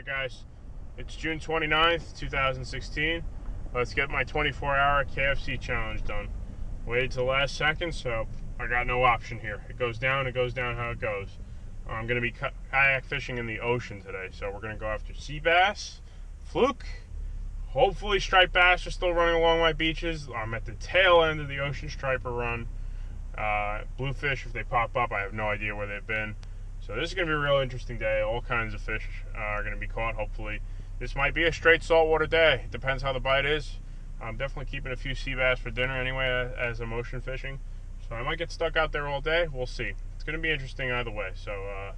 Alright guys, it's June 29th, 2016. Let's get my 24 hour KFC challenge done. Waited till the last second, so I got no option here. It goes down, it goes down how it goes. I'm going to be kayak fishing in the ocean today, so we're going to go after sea bass, fluke, hopefully striped bass are still running along my beaches. I'm at the tail end of the ocean striper run. Uh, bluefish, if they pop up, I have no idea where they've been. So this is going to be a real interesting day. All kinds of fish uh, are going to be caught, hopefully. This might be a straight saltwater day. Depends how the bite is. I'm definitely keeping a few sea bass for dinner anyway as I'm ocean fishing. So I might get stuck out there all day. We'll see. It's going to be interesting either way. So uh,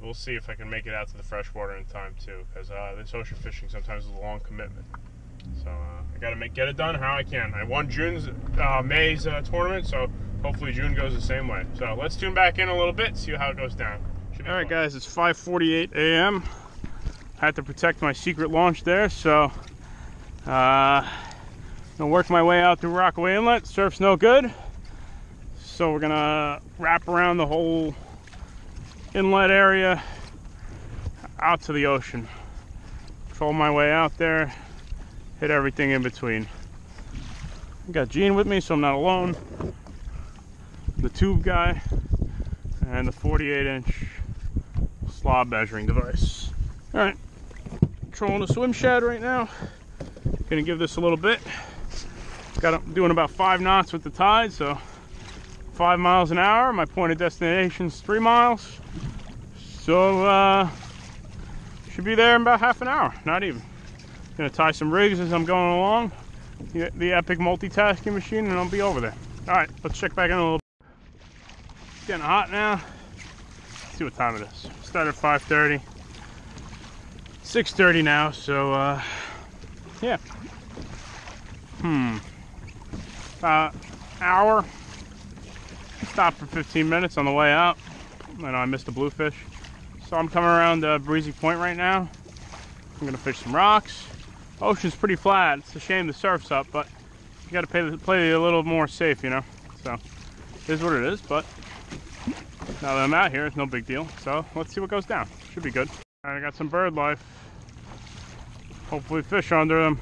we'll see if I can make it out to the freshwater in time too. Because uh, this ocean fishing sometimes is a long commitment. So uh, I got to make get it done how I can. I won June's uh, May's uh, tournament, so hopefully June goes the same way. So let's tune back in a little bit, see how it goes down. All right, guys, it's 5:48 a.m. I had to protect my secret launch there, so uh, gonna work my way out through Rockaway Inlet. Surf's no good, so we're gonna wrap around the whole inlet area out to the ocean. Troll my way out there, hit everything in between. I got Gene with me, so I'm not alone. The tube guy and the 48 inch slob measuring device. All right, trolling the swim shad right now. Gonna give this a little bit. Got doing about five knots with the tide, so five miles an hour. My point of destination is three miles. So uh, should be there in about half an hour, not even. Gonna tie some rigs as I'm going along. The, the epic multitasking machine, and I'll be over there. All right, let's check back in a little. Getting hot now. Let's see what time it is. Started 5:30. 6:30 now, so uh, yeah. Hmm. About hour. Stopped for 15 minutes on the way out. I know I missed a bluefish. So I'm coming around uh, Breezy Point right now. I'm gonna fish some rocks. Ocean's pretty flat. It's a shame the surf's up, but you gotta play, play a little more safe, you know? So, is what it is, but now that I'm out here, it's no big deal. So, let's see what goes down. Should be good. I got some bird life. Hopefully fish under them.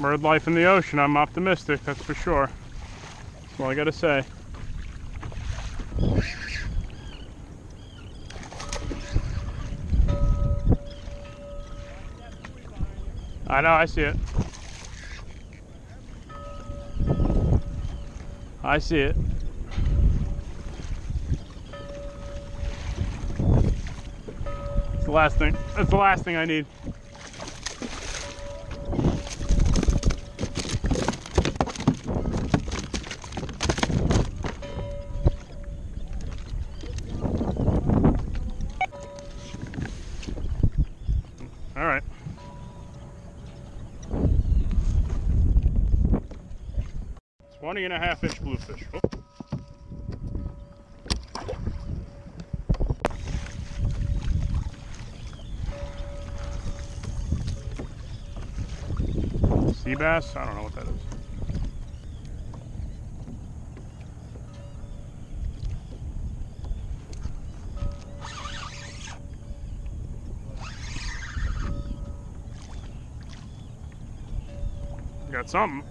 Bird life in the ocean, I'm optimistic, that's for sure. That's all I gotta say. I know, I see it. I see it. The last thing. That's the last thing I need. All right. Twenty and a half inch bluefish. Oh. Sea bass? I don't know what that is. Got something.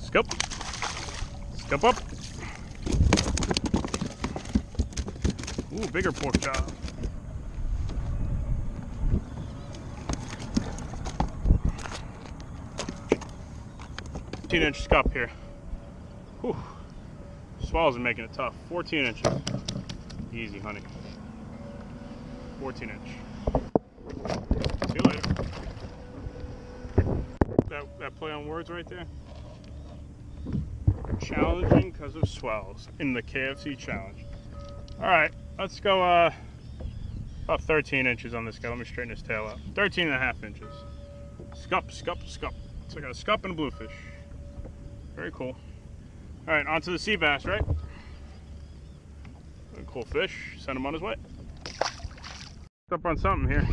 Scoop. Scoop up. Ooh, bigger pork chop. Fifteen inch scup here. Whew. Swallows are making it tough. 14 inches. Easy, honey. 14 inch. See you later. That, that play on words right there? Challenging because of swells in the KFC challenge. All right, let's go uh, about 13 inches on this guy. Let me straighten his tail out. 13 and a half inches. Scup, scup, scup. So I got a scup and a bluefish. Very cool. All right, on to the sea bass, right? Cool fish. Send him on his way. Up on something here.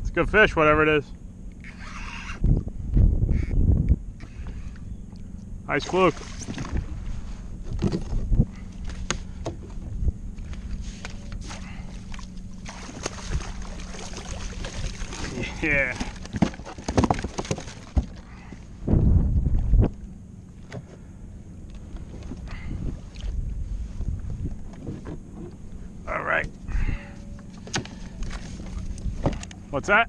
It's a good fish, whatever it is. Nice fluke. Yeah. All right. What's that?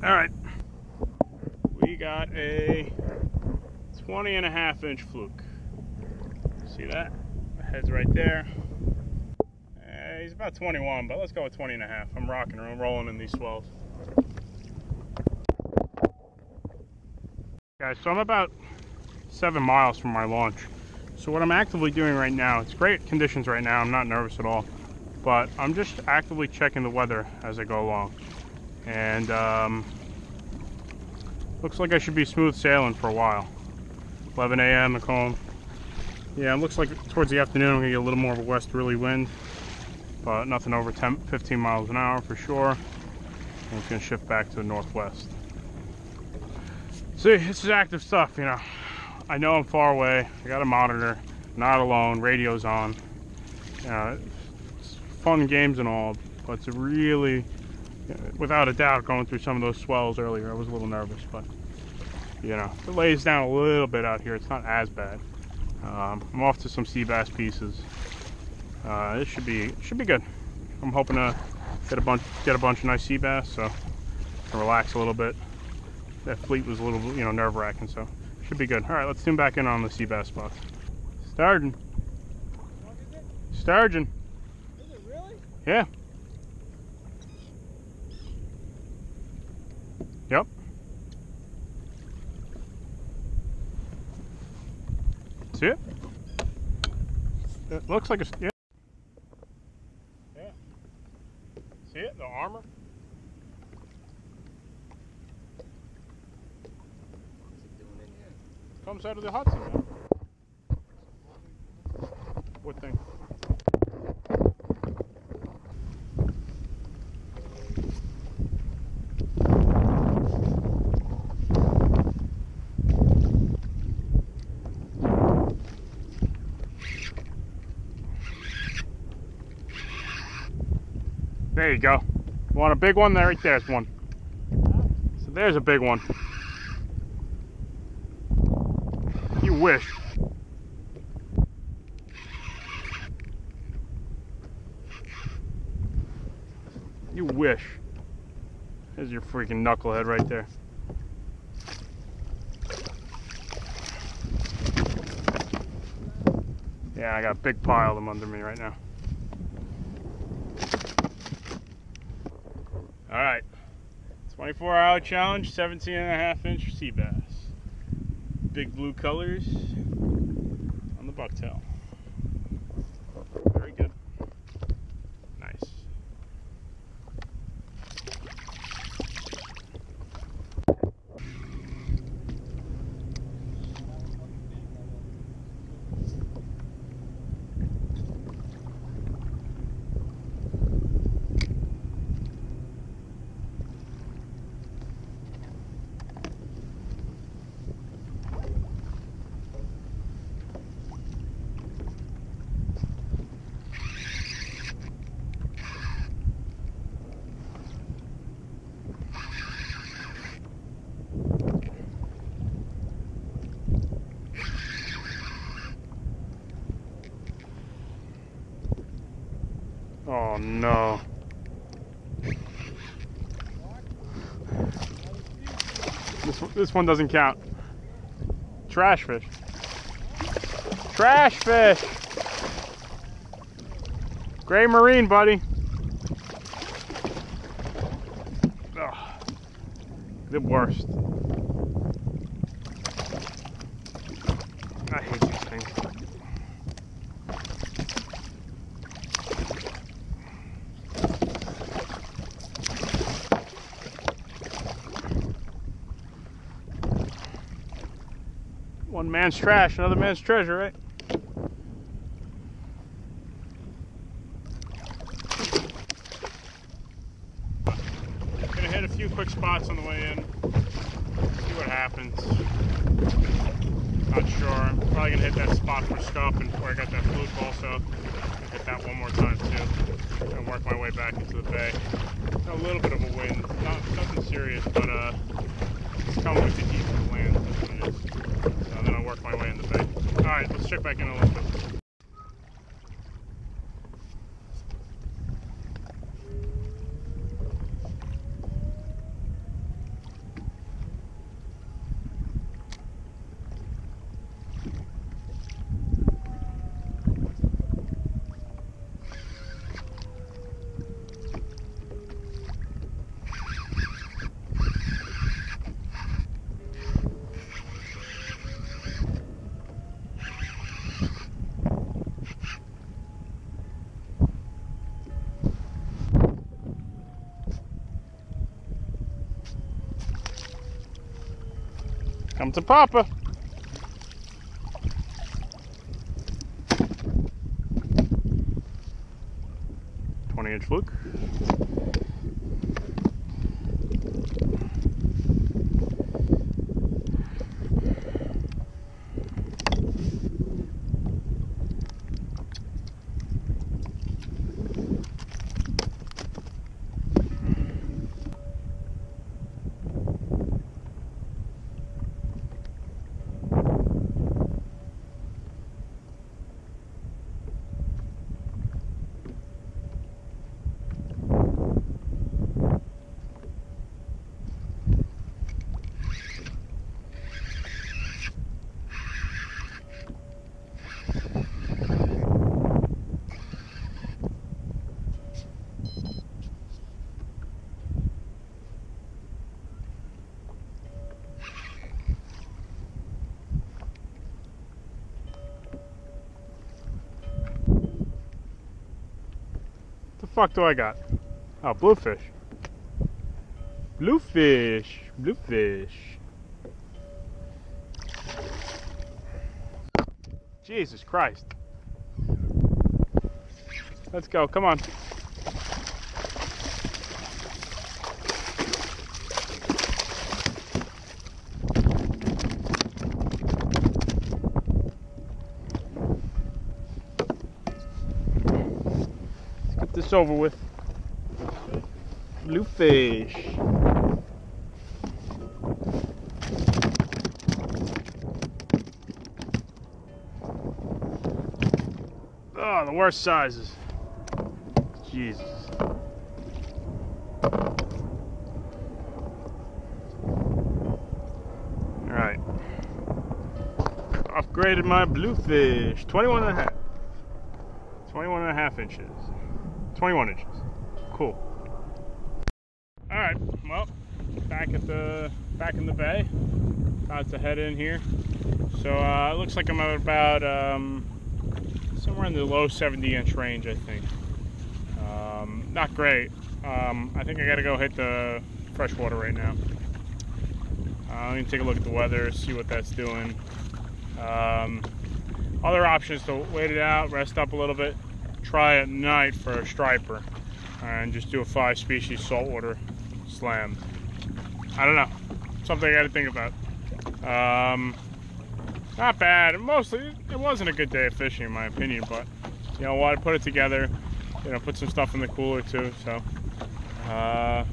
All right. We got a 20 and a half inch fluke. See that? Head's right there. Uh, he's about 21, but let's go with 20 and a half. I'm rocking and rolling in these swells. Guys, so I'm about seven miles from my launch. So what I'm actively doing right now, it's great conditions right now. I'm not nervous at all, but I'm just actively checking the weather as I go along and um, looks like I should be smooth sailing for a while. 11 a.m. Macomb. Yeah, it looks like towards the afternoon I'm gonna get a little more of a westerly wind, but nothing over 10, 15 miles an hour for sure. And it's gonna shift back to the northwest. See, this is active stuff, you know. I know I'm far away. I got a monitor, not alone. Radio's on. You know, it's fun games and all, but it's really without a doubt, going through some of those swells earlier, I was a little nervous, but you know, it lays down a little bit out here. It's not as bad. Um, I'm off to some sea bass pieces. Uh, it should be should be good. I'm hoping to get a bunch get a bunch of nice sea bass, so can relax a little bit. That fleet was a little you know nerve wracking, so should be good. All right, let's tune back in on the sea bass spots. Sturgeon. Sturgeon. Is it really? Yeah. See it? It looks like a yeah. Yeah. See it? The armor. What's it doing in here? Comes out of the Hudson. What thing? There you go. Want a big one? There, right there's one. So there's a big one. You wish. You wish. There's your freaking knucklehead right there. Yeah, I got a big pile of them under me right now. All right. 24 hour challenge, 17 and a half inch sea bass. Big blue colors on the bucktail. Very good. Nice. Oh no. This, one- this one doesn't count. Trash fish. Trash fish. Gray marine, buddy. Ugh. The worst. I hate these things. One man's trash, another man's treasure, right? Gonna hit a few quick spots on the way in. See what happens. Not sure. I'm probably gonna hit that spot for and where I got that fluke also. Hit that one more time too. And work my way back into the bay. A little bit of a wind. Not nothing serious, but uh it's coming with the heat from the land. That's what it is. So then I'll work my way in the bay. Alright, let's check back in a little bit. To Papa. Twenty inch fluke. Fuck do I got? Oh, bluefish. Bluefish. Bluefish. Jesus Christ. Let's go. Come on. This over with. Bluefish. Oh, the worst sizes. Jesus. Alright. Upgraded my bluefish. 21 and a half. 21 and a half inches. 21 inches. Cool. Alright, well, back at the back in the bay. About to head in here. So uh, it looks like I'm at about um, somewhere in the low 70 inch range, I think. Um, not great. Um, I think I gotta go hit the freshwater right now. Uh, let me take a look at the weather, see what that's doing. Um, other options to wait it out, rest up a little bit, try at night for a striper, and just do a five species saltwater slam. I don't know. Something I gotta think about. Um, not bad. Mostly, it wasn't a good day of fishing, in my opinion. But you know what? I put it together. You know, put some stuff in the cooler too. So, uh,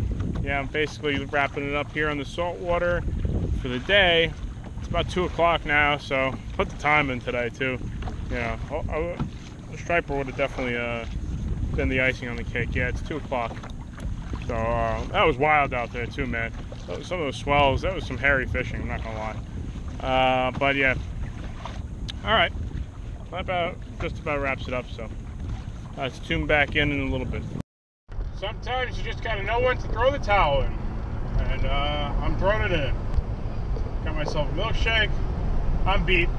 yeah, I'm basically wrapping it up here on the saltwater for the day. It's about two o'clock now, so put the time in today too. You know, oh, oh, the striper would have definitely uh, been the icing on the cake. Yeah, it's two o'clock. So uh, that was wild out there too, man. Some of those swells, that was some hairy fishing. I'm not gonna lie. Uh, but yeah, all right. That about just about wraps it up. So let's tune back in in a little bit. Sometimes you just gotta know when to throw the towel in, and uh, I'm throwing it in. Got myself a milkshake. I'm beat.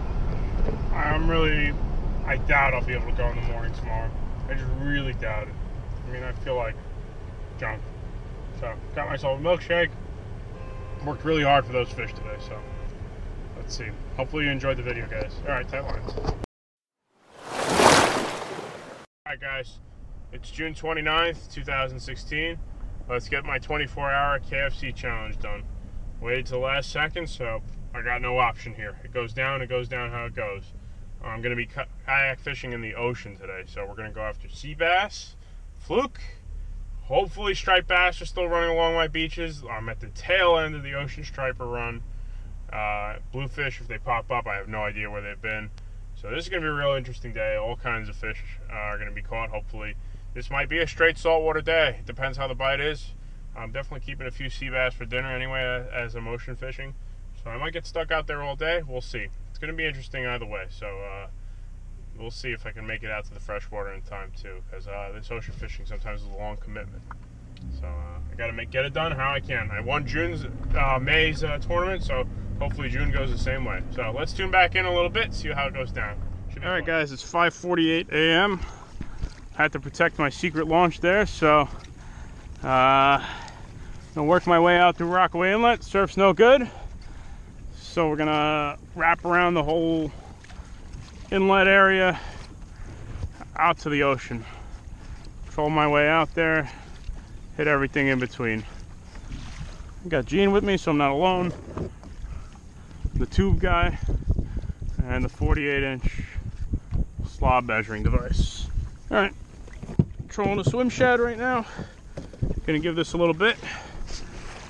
I'm really. I doubt I'll be able to go in the morning tomorrow. I just really doubt it. I mean, I feel like junk. So got myself a milkshake. Worked really hard for those fish today. So Let's see. Hopefully you enjoyed the video, guys. All right, tight lines. All right, guys. It's June 29th, 2016. Let's get my 24-hour KFC challenge done. Waited to the last second, so I got no option here. It goes down, it goes down how it goes. I'm going to be kayak fishing in the ocean today, so we're going to go after sea bass, fluke, hopefully striped bass are still running along my beaches. I'm at the tail end of the ocean striper run. Uh, bluefish, if they pop up, I have no idea where they've been. So this is going to be a real interesting day. All kinds of fish uh, are going to be caught, hopefully. This might be a straight saltwater day. It depends how the bite is. I'm definitely keeping a few sea bass for dinner anyway as a motion fishing. So I might get stuck out there all day. We'll see. It's going to be interesting either way. So uh, we'll see if I can make it out to the freshwater in time too. Because uh, this ocean fishing sometimes is a long commitment. So uh, I got to make get it done how I can. I won June's uh, May's uh, tournament, so hopefully June goes the same way. So let's tune back in a little bit, see how it goes down. All right, guys, it's 5:48 a.m. Had to protect my secret launch there, so uh, gonna work my way out through Rockaway Inlet. Surf's no good, so we're gonna wrap around the whole inlet area out to the ocean. Troll my way out there, hit everything in between. I got Gene with me, so I'm not alone. The tube guy and the 48 inch slob measuring device. All right, trolling the swim shad right now. Gonna give this a little bit.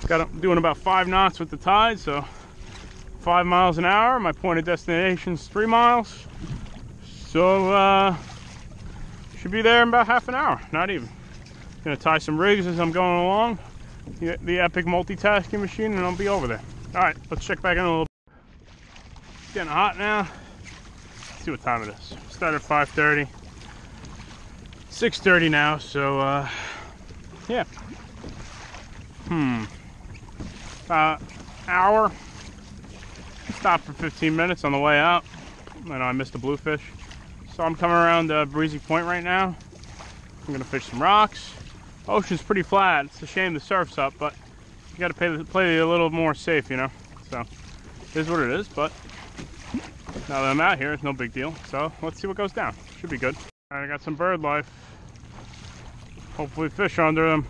Got doing about five knots with the tide, so five miles an hour. My point of destination is three miles. So uh, should be there in about half an hour, not even. Gonna tie some rigs as I'm going along. The, the epic multitasking machine, and I'll be over there. All right, let's check back in a little. Bit. It's getting hot now. Let's see what time it is. Started 5:30. 6:30 now, so uh, yeah. Hmm. Uh, hour. Stopped for 15 minutes on the way out. Know I missed a bluefish. So I'm coming around uh, Breezy Point right now. I'm gonna fish some rocks. Ocean's pretty flat. It's a shame the surf's up, but you gotta play, play a little more safe, you know? So, it is what it is, but now that I'm out here, it's no big deal. So, let's see what goes down. Should be good. All right, I got some bird life. Hopefully fish under them.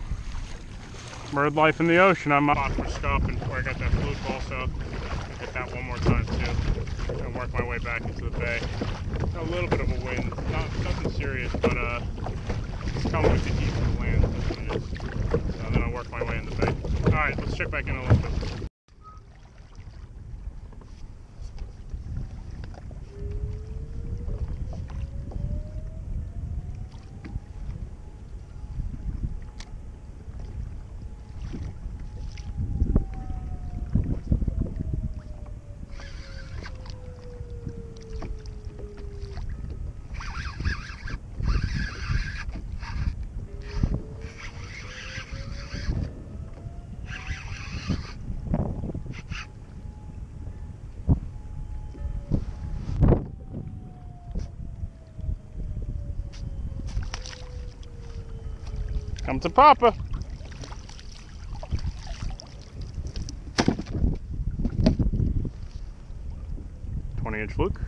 Bird life in the ocean. I'm up for stopping where I got that fluke also. That one more time too. And work my way back into the bay. A little bit of a wind. Not, nothing serious, but uh, it's coming with the heat from the land. So then I'll work my way in the bay. Alright, let's check back in a little bit. Come to Papa. Twenty inch fluke.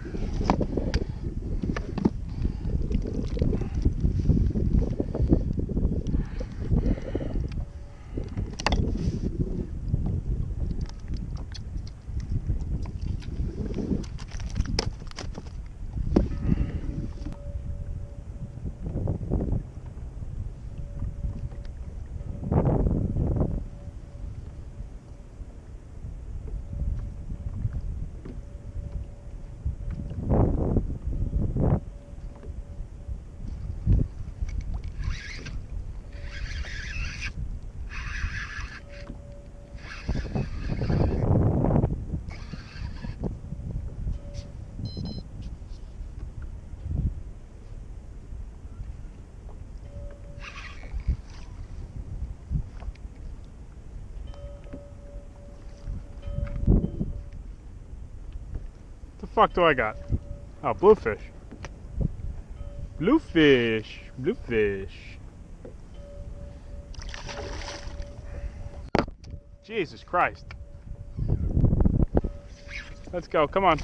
Fuck do I got? Oh, bluefish. Bluefish. Bluefish. Jesus Christ. Let's go. Come on.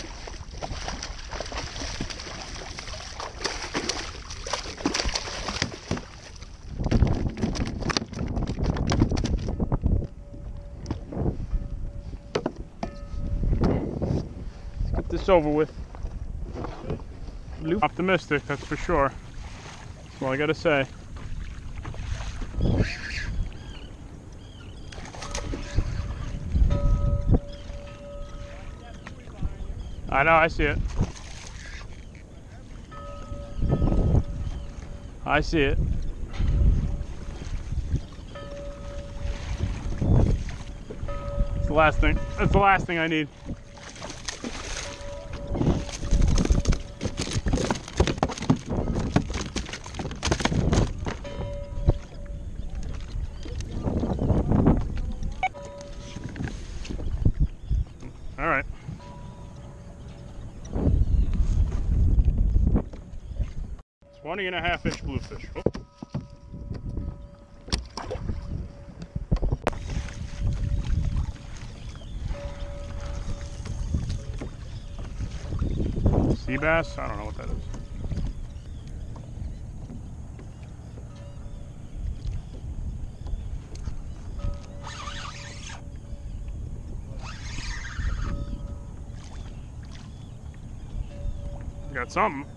This over with. Loop. Optimistic, that's for sure. That's all I gotta say. I know, I see it. I see it. It's the last thing. That's the last thing I need. 20 and a half inch bluefish. Oh. Sea bass? I don't know what that is. got something.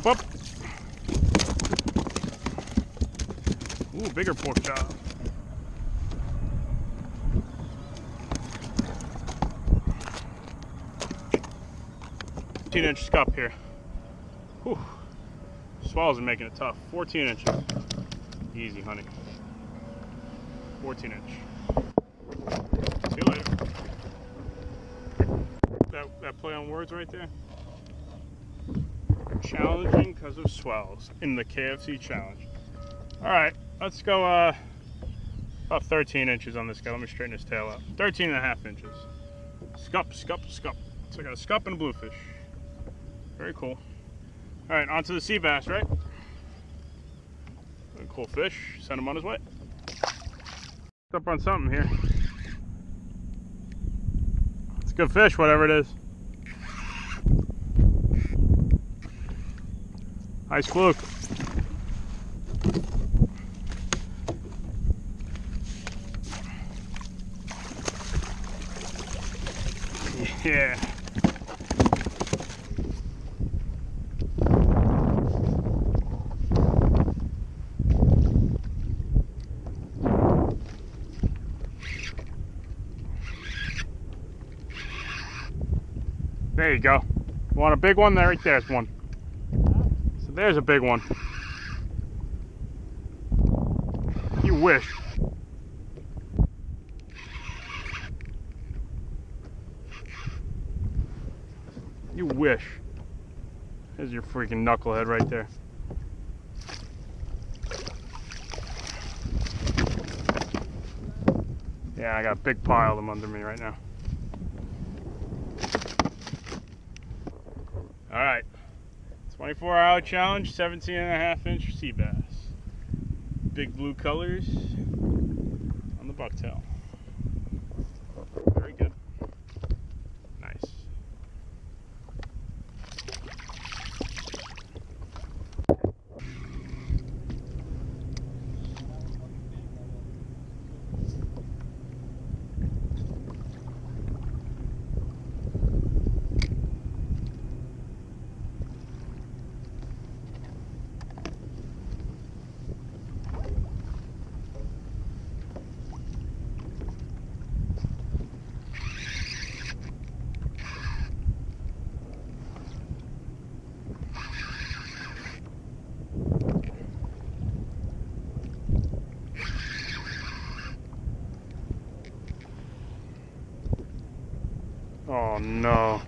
Scoop up. Ooh, bigger pork chop. Fifteen inch scup here. Whew. Swallows are making it tough. 14 inches. Easy, honey. 14 inch. See you later. That, that play on words right there? Challenging because of swells in the KFC challenge. All right, let's go uh, about 13 inches on this guy. Let me straighten his tail out. 13 and a half inches. Scup, scup, scup. So I got a scup and a bluefish. Very cool. All right, onto the sea bass, right? Cool fish. Send him on his way. Up on something here. It's a good fish, whatever it is. Nice fluke. Yeah. There you go. Want a big one? There, right there's one. There's a big one. You wish. You wish. There's your freaking knucklehead right there. Yeah, I got a big pile of them under me right now. All right. 24 hour challenge, 17 and a half inch sea bass. Big blue colors on the bucktail. Very good. Nice. Oh no.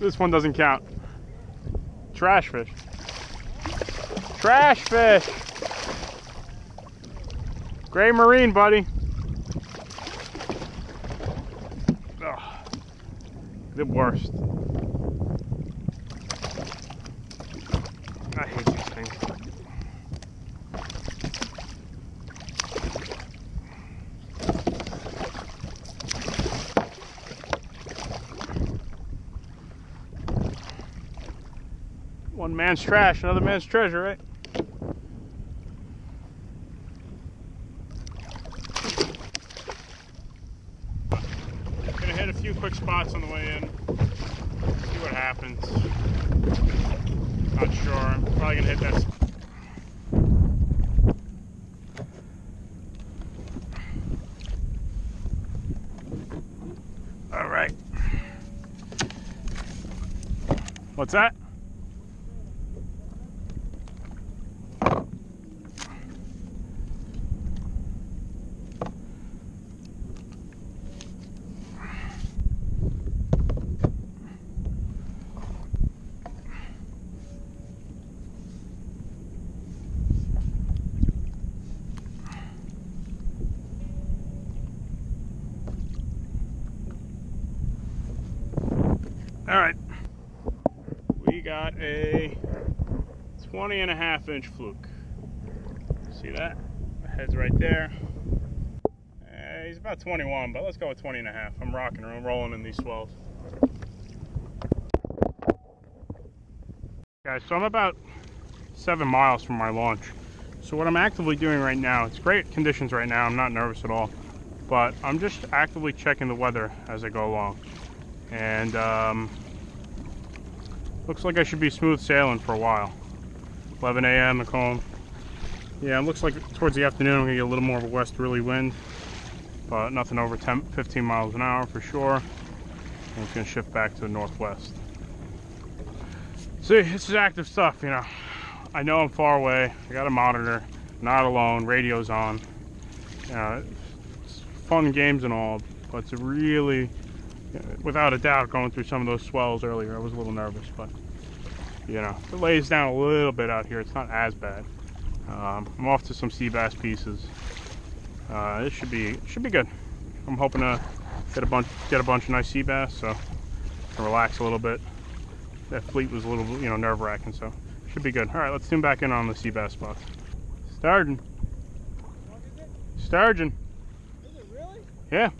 This, one- doesn't count. Trash fish. Trash fish. Gray marine, buddy. Ugh. The worst. I hate these things. One man's trash, another man's treasure, right? Gonna hit a few quick spots on the way in. See what happens. Not sure. I'm probably gonna hit that. All right. What's that? All right. We got a 20 and a half inch fluke. See that? Head's right there. Eh, he's about 21, but let's go with 20 and a half. I'm rocking and rolling in these swells. Guys, so I'm about seven miles from my launch. So what I'm actively doing right now, it's great conditions right now. I'm not nervous at all, but I'm just actively checking the weather as I go along. And um, looks like I should be smooth sailing for a while. 11 a.m. Macomb. Yeah, it looks like towards the afternoon I'm gonna get a little more of a westerly wind, but nothing over 10, 15 miles an hour for sure. And it's gonna shift back to the northwest. See, this is active stuff, you know. I know I'm far away. I got a monitor, not alone. Radio's on. You know, it's fun games and all, but it's really, without a doubt, going through some of those swells earlier. I was a little nervous, but you know, it lays down a little bit out here. It's not as bad. Um, I'm off to some sea bass pieces. Uh, it should be should be good. I'm hoping to get a bunch get a bunch of nice sea bass, so can relax a little bit. That fleet was a little you know nerve wracking, so should be good. All right, let's tune back in on the sea bass spots. Sturgeon, What is it? sturgeon, Is it really? yeah.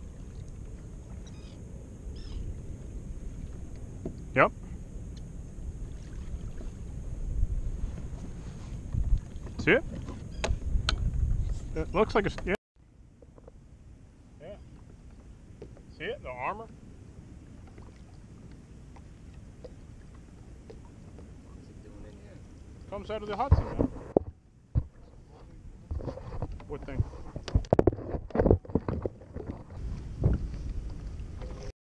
See it? It looks like a yeah. Yeah. See it? The armor. What's it doing in here? Comes out of the Hudson. Man. What thing?